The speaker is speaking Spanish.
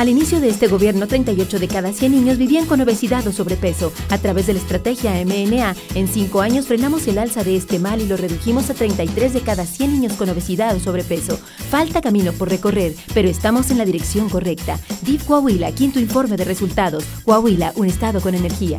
Al inicio de este gobierno, 38 de cada 100 niños vivían con obesidad o sobrepeso. A través de la estrategia MNA, en 5 años frenamos el alza de este mal y lo redujimos a 33 de cada 100 niños con obesidad o sobrepeso. Falta camino por recorrer, pero estamos en la dirección correcta. DIF Coahuila, quinto informe de resultados. Coahuila, un estado con energía.